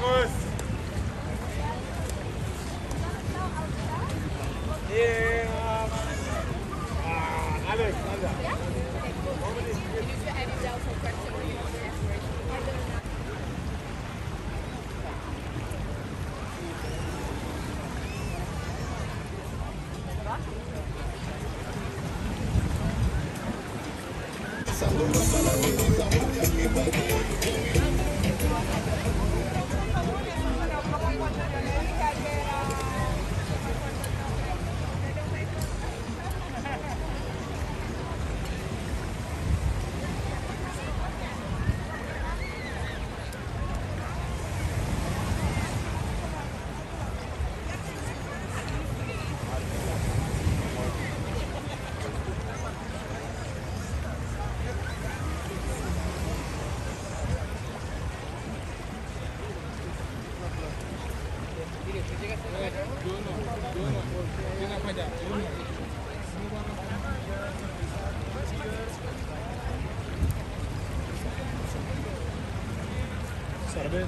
Marcus! Yeah! Ah, Alex, you Essa louca, essa louca, essa. Serbia,